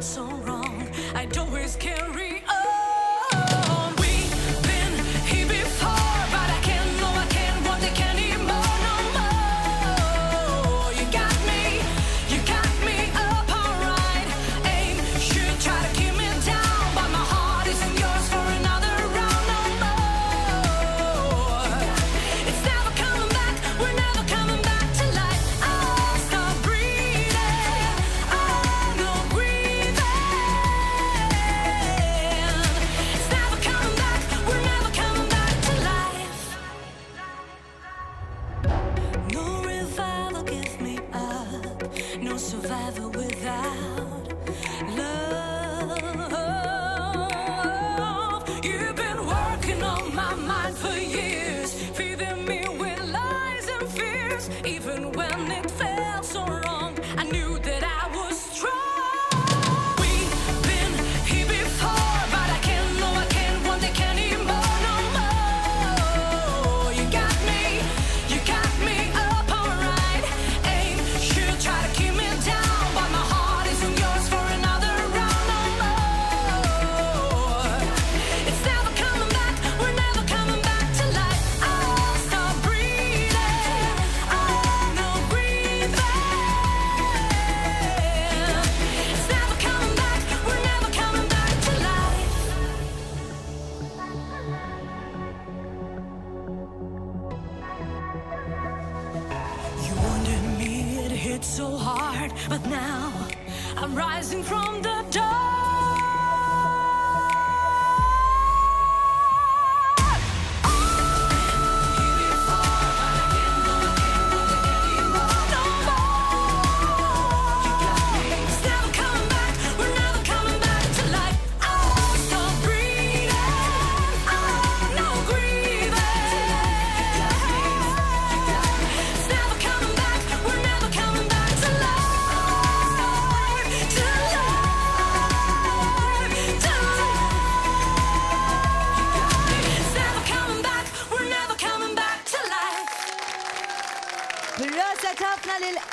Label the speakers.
Speaker 1: so wrong. I don't always carry. so hard, but now I'm rising from the dark.
Speaker 2: وكتابنا للأسف